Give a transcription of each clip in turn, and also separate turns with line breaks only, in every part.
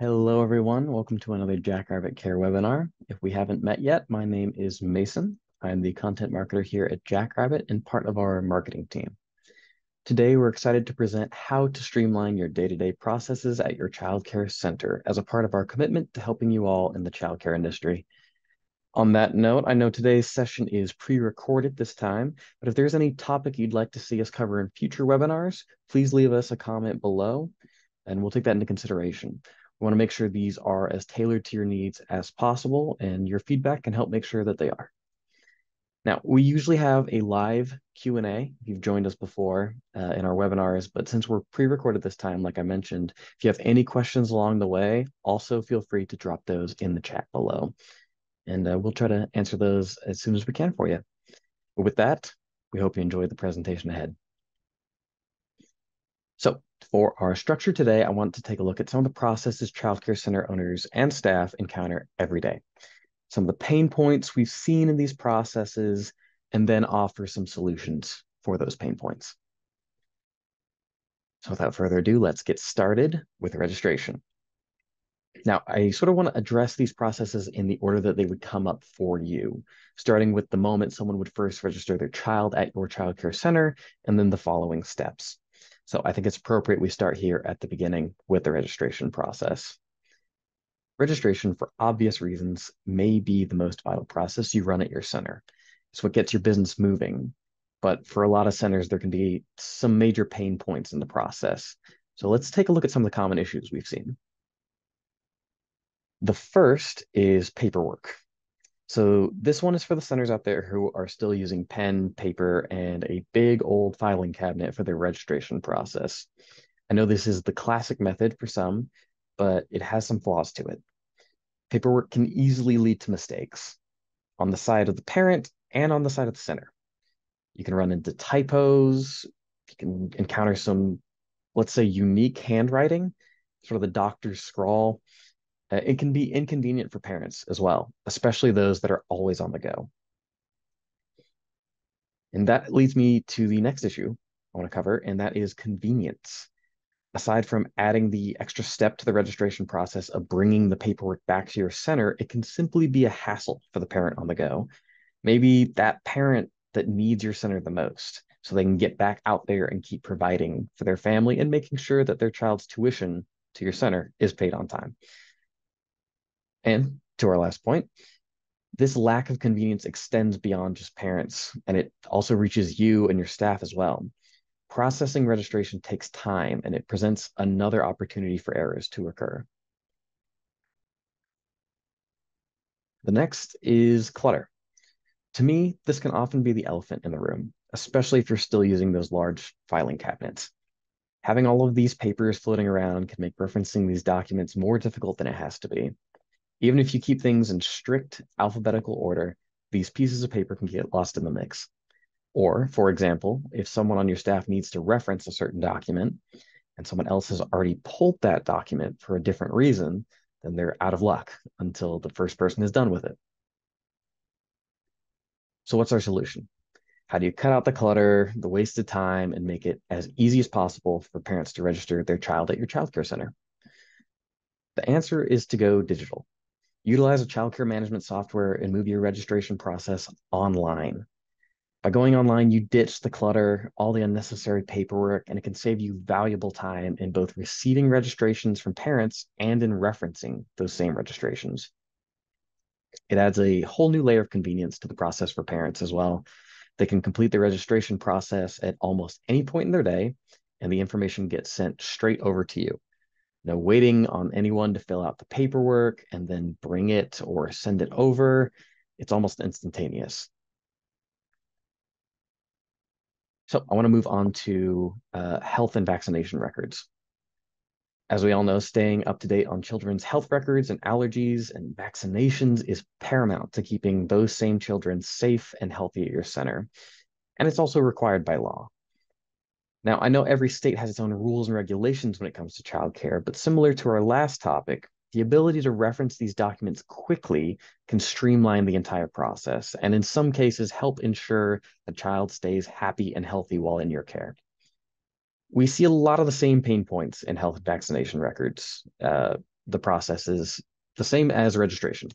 Hello, everyone. Welcome to another Jackrabbit Care webinar. If we haven't met yet, my name is Mason. I'm the content marketer here at Jackrabbit and part of our marketing team. Today, we're excited to present how to streamline your day-to-day -day processes at your childcare center as a part of our commitment to helping you all in the childcare industry. On that note, I know today's session is pre-recorded this time, but if there's any topic you'd like to see us cover in future webinars, please leave us a comment below and we'll take that into consideration. Want to make sure these are as tailored to your needs as possible, and your feedback can help make sure that they are. Now, we usually have a live Q&A if you've joined us before uh, in our webinars, but since we're pre-recorded this time, like I mentioned, if you have any questions along the way, also feel free to drop those in the chat below. And uh, we'll try to answer those as soon as we can for you. But with that, we hope you enjoy the presentation ahead. So for our structure today, I want to take a look at some of the processes childcare center owners and staff encounter every day, some of the pain points we've seen in these processes, and then offer some solutions for those pain points. So without further ado, let's get started with registration. Now, I sort of want to address these processes in the order that they would come up for you, starting with the moment someone would first register their child at your childcare center, and then the following steps. So I think it's appropriate we start here at the beginning with the registration process. Registration, for obvious reasons, may be the most vital process you run at your center. It's what gets your business moving. But for a lot of centers, there can be some major pain points in the process. So let's take a look at some of the common issues we've seen. The first is paperwork. So this one is for the centers out there who are still using pen, paper, and a big old filing cabinet for their registration process. I know this is the classic method for some, but it has some flaws to it. Paperwork can easily lead to mistakes on the side of the parent and on the side of the center. You can run into typos. You can encounter some, let's say, unique handwriting, sort of the doctor's scrawl. Uh, it can be inconvenient for parents as well, especially those that are always on the go. And that leads me to the next issue I want to cover, and that is convenience. Aside from adding the extra step to the registration process of bringing the paperwork back to your center, it can simply be a hassle for the parent on the go. Maybe that parent that needs your center the most, so they can get back out there and keep providing for their family and making sure that their child's tuition to your center is paid on time. And to our last point, this lack of convenience extends beyond just parents, and it also reaches you and your staff as well. Processing registration takes time, and it presents another opportunity for errors to occur. The next is clutter. To me, this can often be the elephant in the room, especially if you're still using those large filing cabinets. Having all of these papers floating around can make referencing these documents more difficult than it has to be. Even if you keep things in strict alphabetical order, these pieces of paper can get lost in the mix. Or, for example, if someone on your staff needs to reference a certain document and someone else has already pulled that document for a different reason, then they're out of luck until the first person is done with it. So what's our solution? How do you cut out the clutter, the wasted time, and make it as easy as possible for parents to register their child at your childcare center? The answer is to go digital. Utilize a childcare management software and move your registration process online. By going online, you ditch the clutter, all the unnecessary paperwork, and it can save you valuable time in both receiving registrations from parents and in referencing those same registrations. It adds a whole new layer of convenience to the process for parents as well. They can complete the registration process at almost any point in their day, and the information gets sent straight over to you no waiting on anyone to fill out the paperwork and then bring it or send it over. It's almost instantaneous. So I want to move on to uh, health and vaccination records. As we all know, staying up to date on children's health records and allergies and vaccinations is paramount to keeping those same children safe and healthy at your center. And it's also required by law. Now, I know every state has its own rules and regulations when it comes to childcare, but similar to our last topic, the ability to reference these documents quickly can streamline the entire process and in some cases help ensure the child stays happy and healthy while in your care. We see a lot of the same pain points in health vaccination records. Uh, the process is the same as registration.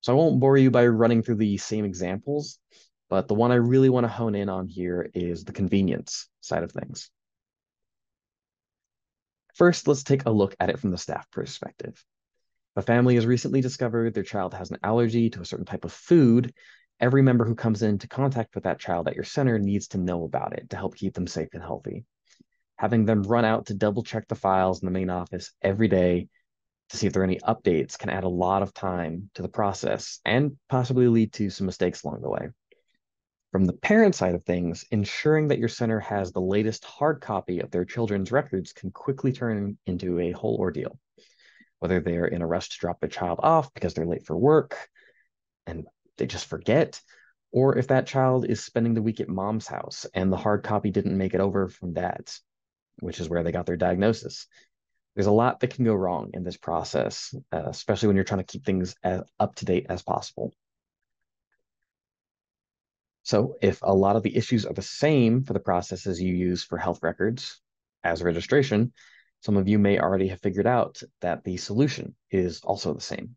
So I won't bore you by running through the same examples, but the one I really want to hone in on here is the convenience side of things. First, let's take a look at it from the staff perspective. If a family has recently discovered their child has an allergy to a certain type of food, every member who comes into contact with that child at your center needs to know about it to help keep them safe and healthy. Having them run out to double check the files in the main office every day to see if there are any updates can add a lot of time to the process and possibly lead to some mistakes along the way. From the parent side of things, ensuring that your center has the latest hard copy of their children's records can quickly turn into a whole ordeal. Whether they're in a rush to drop their child off because they're late for work and they just forget, or if that child is spending the week at mom's house and the hard copy didn't make it over from dad's, which is where they got their diagnosis. There's a lot that can go wrong in this process, uh, especially when you're trying to keep things as up to date as possible. So if a lot of the issues are the same for the processes you use for health records as registration, some of you may already have figured out that the solution is also the same.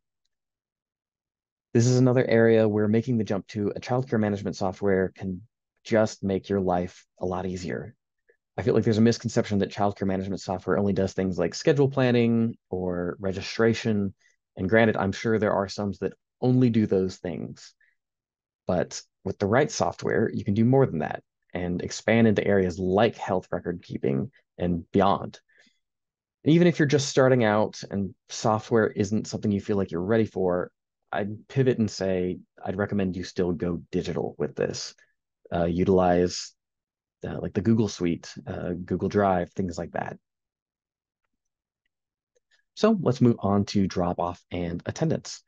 This is another area where making the jump to a childcare management software can just make your life a lot easier. I feel like there's a misconception that childcare management software only does things like schedule planning or registration. And granted, I'm sure there are some that only do those things. But with the right software, you can do more than that and expand into areas like health record keeping and beyond. Even if you're just starting out and software isn't something you feel like you're ready for, I'd pivot and say I'd recommend you still go digital with this. Uh, utilize uh, like the Google Suite, uh, Google Drive, things like that. So let's move on to drop off and attendance.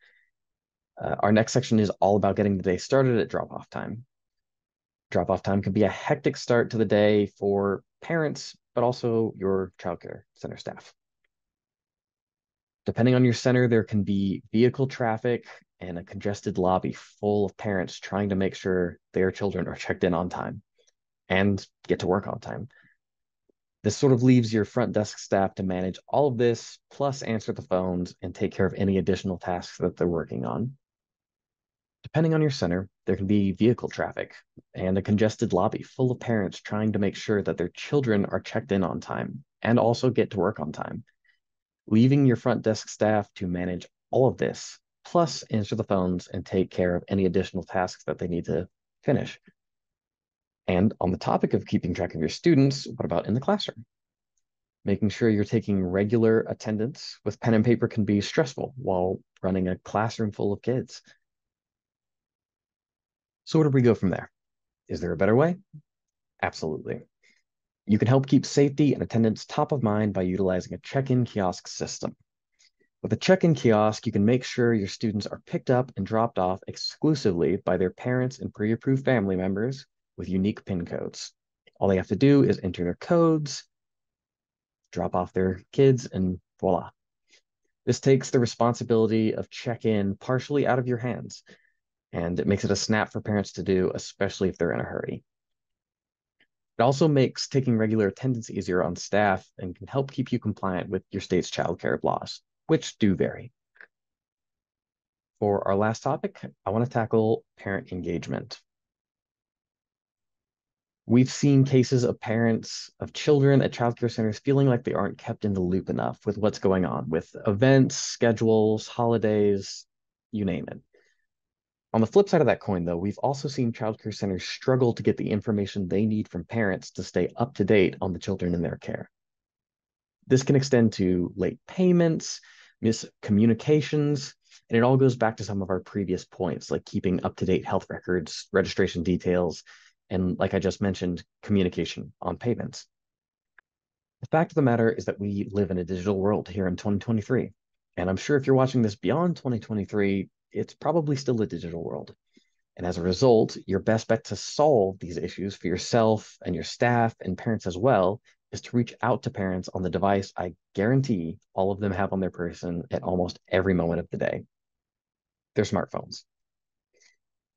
Uh, our next section is all about getting the day started at drop-off time. Drop-off time can be a hectic start to the day for parents, but also your childcare center staff. Depending on your center, there can be vehicle traffic and a congested lobby full of parents trying to make sure their children are checked in on time and get to work on time. This sort of leaves your front desk staff to manage all of this, plus answer the phones and take care of any additional tasks that they're working on. Depending on your center, there can be vehicle traffic and a congested lobby full of parents trying to make sure that their children are checked in on time and also get to work on time. Leaving your front desk staff to manage all of this, plus answer the phones and take care of any additional tasks that they need to finish. And on the topic of keeping track of your students, what about in the classroom? Making sure you're taking regular attendance with pen and paper can be stressful while running a classroom full of kids. So where do we go from there? Is there a better way? Absolutely. You can help keep safety and attendance top of mind by utilizing a check-in kiosk system. With a check-in kiosk, you can make sure your students are picked up and dropped off exclusively by their parents and pre-approved family members with unique PIN codes. All they have to do is enter their codes, drop off their kids, and voila. This takes the responsibility of check-in partially out of your hands and it makes it a snap for parents to do, especially if they're in a hurry. It also makes taking regular attendance easier on staff and can help keep you compliant with your state's child care laws, which do vary. For our last topic, I want to tackle parent engagement. We've seen cases of parents of children at childcare centers feeling like they aren't kept in the loop enough with what's going on with events, schedules, holidays, you name it. On the flip side of that coin, though, we've also seen childcare centers struggle to get the information they need from parents to stay up to date on the children in their care. This can extend to late payments, miscommunications, and it all goes back to some of our previous points, like keeping up to date health records, registration details, and like I just mentioned, communication on payments. The fact of the matter is that we live in a digital world here in 2023. And I'm sure if you're watching this beyond 2023, it's probably still a digital world. And as a result, your best bet to solve these issues for yourself and your staff and parents as well is to reach out to parents on the device I guarantee all of them have on their person at almost every moment of the day their smartphones.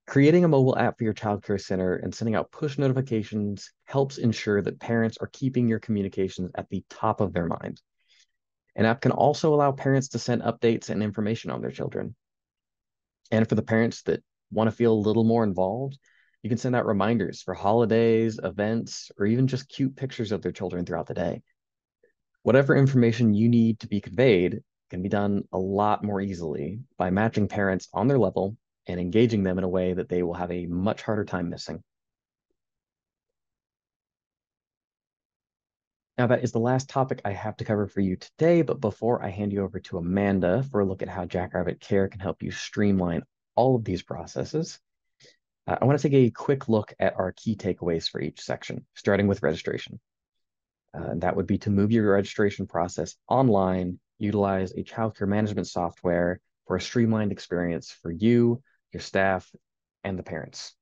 Creating a mobile app for your childcare center and sending out push notifications helps ensure that parents are keeping your communications at the top of their mind. An app can also allow parents to send updates and information on their children. And for the parents that want to feel a little more involved, you can send out reminders for holidays, events, or even just cute pictures of their children throughout the day. Whatever information you need to be conveyed can be done a lot more easily by matching parents on their level and engaging them in a way that they will have a much harder time missing. Now, that is the last topic I have to cover for you today, but before I hand you over to Amanda for a look at how Jackrabbit Care can help you streamline all of these processes, uh, I want to take a quick look at our key takeaways for each section, starting with registration. Uh, that would be to move your registration process online, utilize a childcare management software for a streamlined experience for you, your staff, and the parents.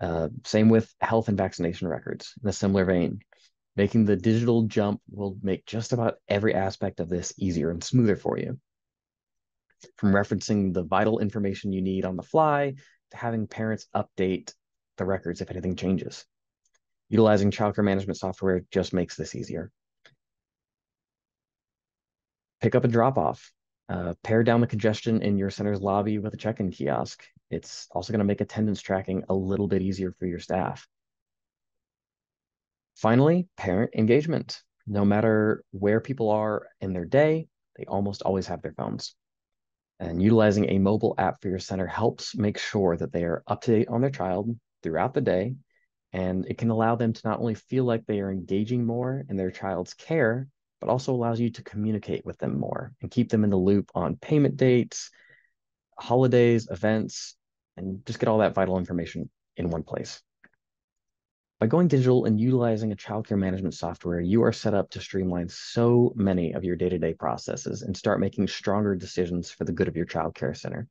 Uh, same with health and vaccination records in a similar vein. Making the digital jump will make just about every aspect of this easier and smoother for you. From referencing the vital information you need on the fly to having parents update the records if anything changes. Utilizing childcare management software just makes this easier. Pick up and drop off. Uh, pare down the congestion in your center's lobby with a check-in kiosk. It's also going to make attendance tracking a little bit easier for your staff. Finally, parent engagement. No matter where people are in their day, they almost always have their phones. And utilizing a mobile app for your center helps make sure that they are up to date on their child throughout the day. And it can allow them to not only feel like they are engaging more in their child's care, but also allows you to communicate with them more and keep them in the loop on payment dates, holidays, events, and just get all that vital information in one place. By going digital and utilizing a childcare management software, you are set up to streamline so many of your day-to-day processes and start making stronger decisions for the good of your childcare center.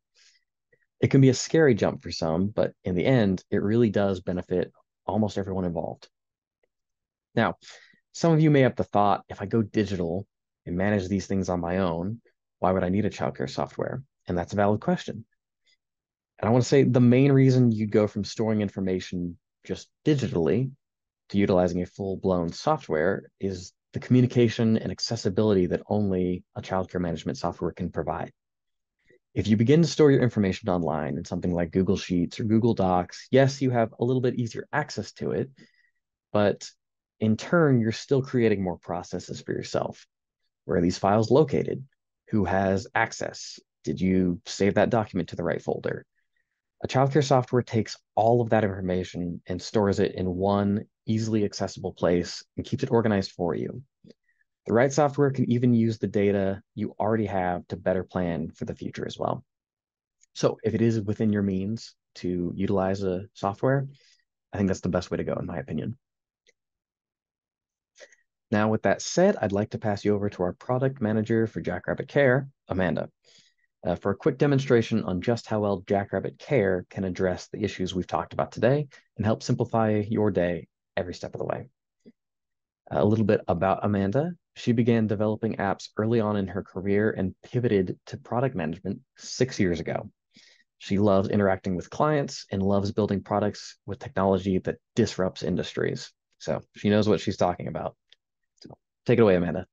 It can be a scary jump for some, but in the end, it really does benefit almost everyone involved. Now, some of you may have the thought, if I go digital and manage these things on my own, why would I need a childcare software? And that's a valid question. And I want to say the main reason you'd go from storing information just digitally to utilizing a full-blown software is the communication and accessibility that only a childcare management software can provide. If you begin to store your information online in something like Google Sheets or Google Docs, yes, you have a little bit easier access to it, but in turn, you're still creating more processes for yourself. Where are these files located? Who has access? Did you save that document to the right folder? A childcare software takes all of that information and stores it in one easily accessible place and keeps it organized for you. The right software can even use the data you already have to better plan for the future as well. So if it is within your means to utilize a software, I think that's the best way to go, in my opinion. Now, with that said, I'd like to pass you over to our product manager for Jackrabbit Care, Amanda uh, for a quick demonstration on just how well Jackrabbit Care can address the issues we've talked about today and help simplify your day every step of the way. A little bit about Amanda. She began developing apps early on in her career and pivoted to product management six years ago. She loves interacting with clients and loves building products with technology that disrupts industries. So she knows what she's talking about. So take it away, Amanda.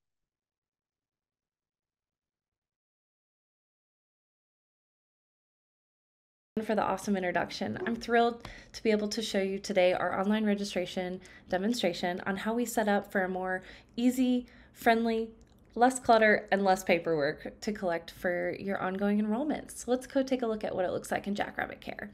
For the awesome introduction. I'm thrilled to be able to show you today our online registration demonstration on how we set up for a more easy, friendly, less clutter, and less paperwork to collect for your ongoing enrollments. So let's go take a look at what it looks like in Jackrabbit Care.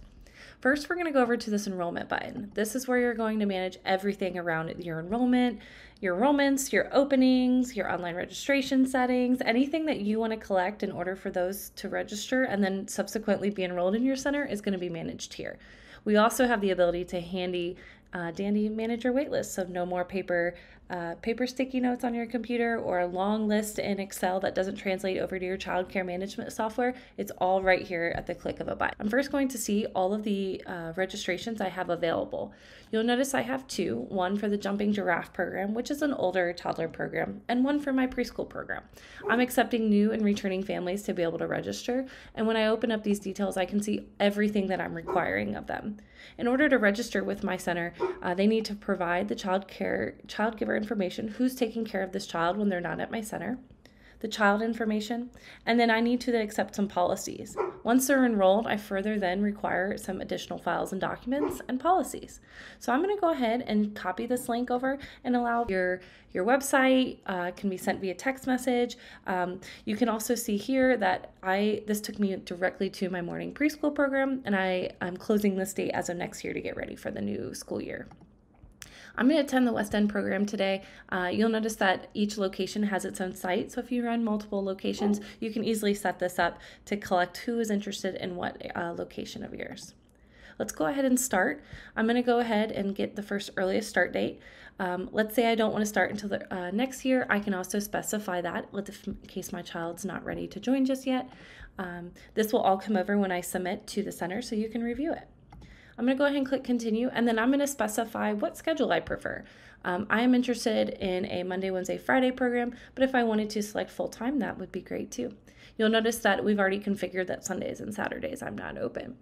First, we're going to go over to this enrollment button. This is where you're going to manage everything around your enrollment, your enrollments, your openings, your online registration settings, anything that you want to collect in order for those to register and then subsequently be enrolled in your center is going to be managed here. We also have the ability to handy uh, dandy manage your waitlist so no more paper uh, paper sticky notes on your computer or a long list in Excel that doesn't translate over to your child care management software, it's all right here at the click of a button. I'm first going to see all of the uh, registrations I have available. You'll notice I have two, one for the Jumping Giraffe program, which is an older toddler program, and one for my preschool program. I'm accepting new and returning families to be able to register, and when I open up these details, I can see everything that I'm requiring of them. In order to register with my center, uh, they need to provide the child care child giver information, who's taking care of this child when they're not at my center. the child information, and then I need to accept some policies. Once they're enrolled, I further then require some additional files and documents and policies. So I'm going to go ahead and copy this link over and allow your your website uh, can be sent via text message. Um, you can also see here that I this took me directly to my morning preschool program, and I I'm closing this date as of next year to get ready for the new school year. I'm going to attend the West End program today. Uh, you'll notice that each location has its own site. So if you run multiple locations, you can easily set this up to collect who is interested in what uh, location of yours. Let's go ahead and start. I'm going to go ahead and get the first earliest start date. Um, let's say I don't want to start until the uh, next year. I can also specify that in case my child's not ready to join just yet. Um, this will all come over when I submit to the center so you can review it. I'm going to go ahead and click continue and then I'm going to specify what schedule I prefer. Um, I am interested in a Monday, Wednesday, Friday program, but if I wanted to select full time, that would be great too. You'll notice that we've already configured that Sundays and Saturdays I'm not open.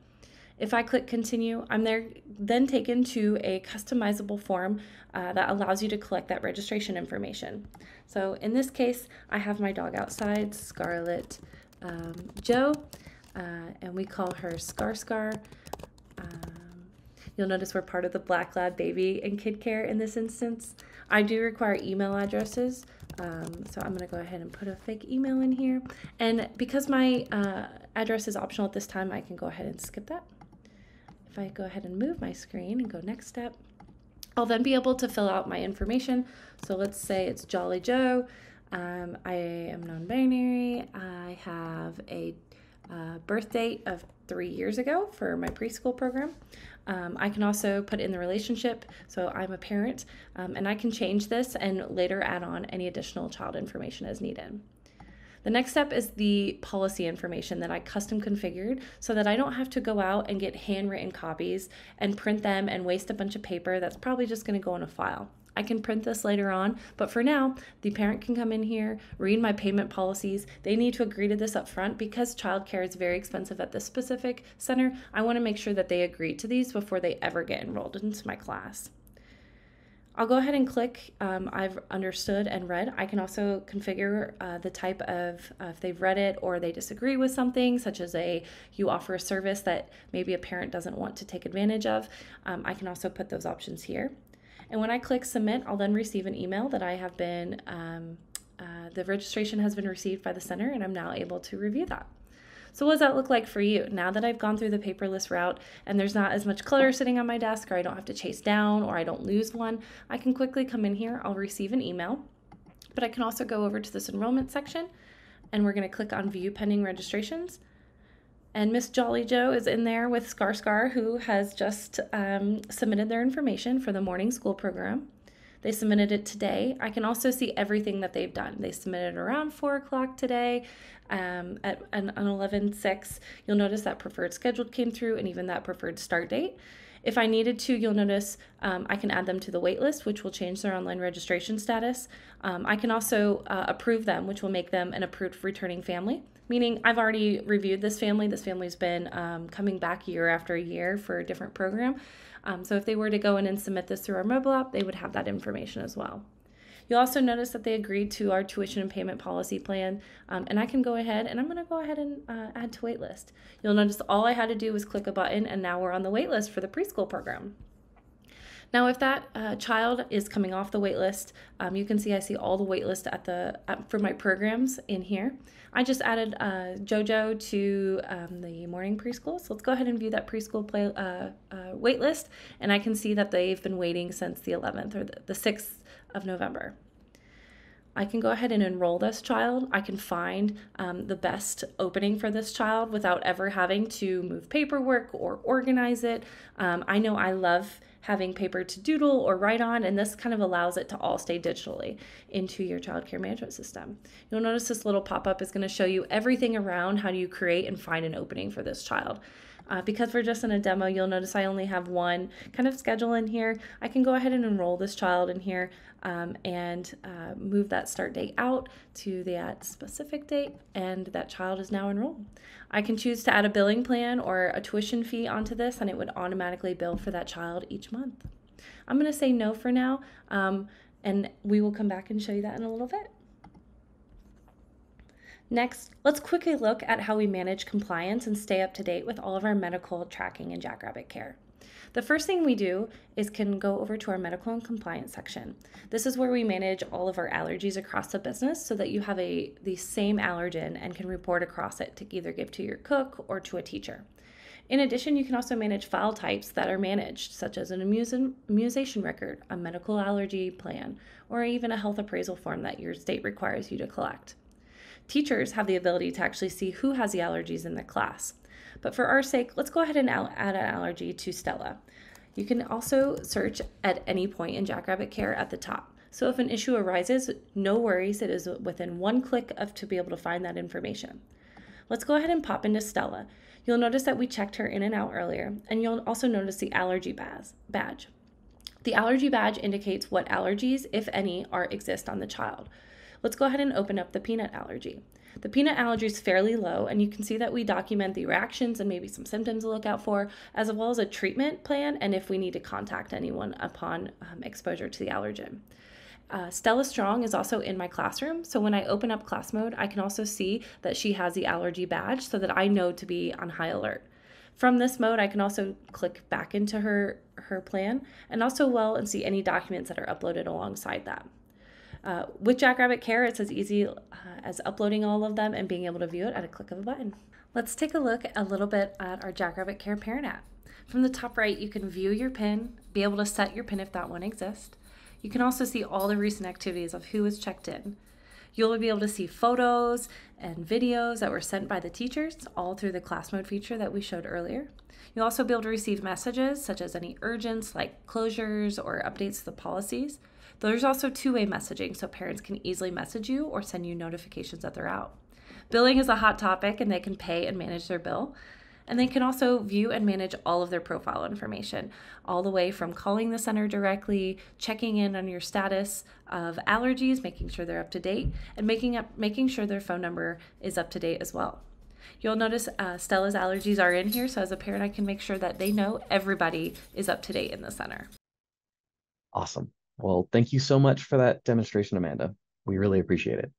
If I click continue, I'm there then taken to a customizable form uh, that allows you to collect that registration information. So in this case, I have my dog outside, Scarlet um, Joe, uh, and we call her Scar Scar. Um, You'll notice we're part of the Black Lab Baby and Kid Care in this instance. I do require email addresses, um, so I'm going to go ahead and put a fake email in here. And because my uh, address is optional at this time, I can go ahead and skip that. If I go ahead and move my screen and go next step, I'll then be able to fill out my information. So let's say it's Jolly Joe. Um, I am non-binary. I have a uh, birth date of three years ago for my preschool program. Um, I can also put in the relationship, so I'm a parent, um, and I can change this and later add on any additional child information as needed. The next step is the policy information that I custom configured so that I don't have to go out and get handwritten copies and print them and waste a bunch of paper that's probably just going to go in a file. I can print this later on, but for now, the parent can come in here, read my payment policies. They need to agree to this up front because childcare is very expensive at this specific center. I want to make sure that they agree to these before they ever get enrolled into my class. I'll go ahead and click um, I've understood and read. I can also configure uh, the type of uh, if they've read it or they disagree with something, such as a you offer a service that maybe a parent doesn't want to take advantage of. Um, I can also put those options here. And when I click submit, I'll then receive an email that I have been, um, uh, the registration has been received by the center and I'm now able to review that. So what does that look like for you? Now that I've gone through the paperless route and there's not as much clutter sitting on my desk or I don't have to chase down or I don't lose one, I can quickly come in here, I'll receive an email, but I can also go over to this enrollment section and we're gonna click on view pending registrations and Miss Jolly Joe is in there with Scar Scar, who has just um, submitted their information for the morning school program. They submitted it today. I can also see everything that they've done. They submitted around 4 o'clock today um, at an, an 11 6. You'll notice that preferred scheduled came through and even that preferred start date. If I needed to, you'll notice um, I can add them to the waitlist, which will change their online registration status. Um, I can also uh, approve them, which will make them an approved returning family meaning I've already reviewed this family. This family's been um, coming back year after year for a different program. Um, so if they were to go in and submit this through our mobile app, they would have that information as well. You'll also notice that they agreed to our tuition and payment policy plan, um, and I can go ahead and I'm going to go ahead and uh, add to waitlist. You'll notice all I had to do was click a button, and now we're on the waitlist for the preschool program. Now, if that uh, child is coming off the wait list, um, you can see I see all the wait list at the for my programs in here. I just added uh, JoJo to um, the morning preschool. So let's go ahead and view that preschool play, uh, uh, wait list. And I can see that they've been waiting since the 11th or the, the 6th of November. I can go ahead and enroll this child. I can find um, the best opening for this child without ever having to move paperwork or organize it. Um, I know I love having paper to doodle or write on, and this kind of allows it to all stay digitally into your child care management system. You'll notice this little pop-up is going to show you everything around how do you create and find an opening for this child. Uh, because we're just in a demo, you'll notice I only have one kind of schedule in here. I can go ahead and enroll this child in here um, and uh, move that start date out to that specific date, and that child is now enrolled. I can choose to add a billing plan or a tuition fee onto this, and it would automatically bill for that child each month. I'm going to say no for now, um, and we will come back and show you that in a little bit. Next, let's quickly look at how we manage compliance and stay up to date with all of our medical tracking and Jackrabbit Care. The first thing we do is can go over to our medical and compliance section. This is where we manage all of our allergies across the business so that you have a the same allergen and can report across it to either give to your cook or to a teacher. In addition, you can also manage file types that are managed, such as an immunization record, a medical allergy plan, or even a health appraisal form that your state requires you to collect. Teachers have the ability to actually see who has the allergies in the class. But for our sake, let's go ahead and add an allergy to Stella. You can also search at any point in Jackrabbit Care at the top. So if an issue arises, no worries, it is within one click of to be able to find that information. Let's go ahead and pop into Stella. You'll notice that we checked her in and out earlier, and you'll also notice the allergy badge. The allergy badge indicates what allergies, if any, are exist on the child. Let's go ahead and open up the peanut allergy. The peanut allergy is fairly low, and you can see that we document the reactions and maybe some symptoms to look out for, as well as a treatment plan and if we need to contact anyone upon um, exposure to the allergen. Uh, Stella Strong is also in my classroom, so when I open up class mode, I can also see that she has the allergy badge so that I know to be on high alert. From this mode, I can also click back into her, her plan and also well and see any documents that are uploaded alongside that. Uh, with Jackrabbit Care, it's as easy uh, as uploading all of them and being able to view it at a click of a button. Let's take a look a little bit at our Jackrabbit Care parent app. From the top right, you can view your PIN, be able to set your PIN if that one exists. You can also see all the recent activities of who was checked in. You'll be able to see photos and videos that were sent by the teachers, all through the class mode feature that we showed earlier. You'll also be able to receive messages such as any urgents like closures or updates to the policies. There's also two-way messaging, so parents can easily message you or send you notifications that they're out. Billing is a hot topic and they can pay and manage their bill. And they can also view and manage all of their profile information, all the way from calling the center directly, checking in on your status of allergies, making sure they're up to date, and making up making sure their phone number is up to date as well. You'll notice uh, Stella's allergies are in here, so as a parent, I can make sure that they know everybody is up to date in the center.
Awesome. Well, thank you so much for that demonstration, Amanda. We really appreciate it.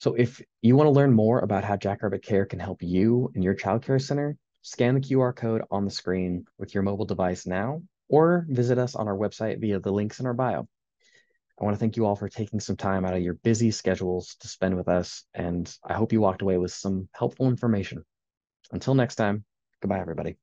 So if you want to learn more about how Jackrabbit Care can help you in your childcare center, scan the QR code on the screen with your mobile device now, or visit us on our website via the links in our bio. I want to thank you all for taking some time out of your busy schedules to spend with us, and I hope you walked away with some helpful information. Until next time, goodbye, everybody.